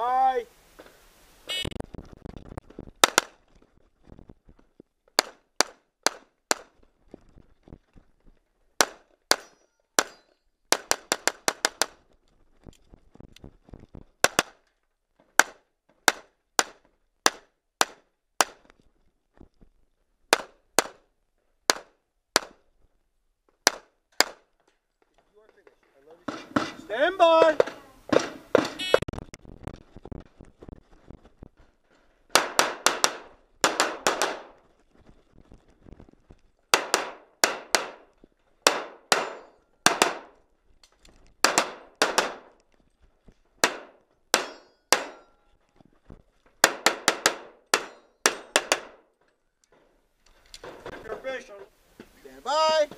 Hi. Stand by. Official. Stand by.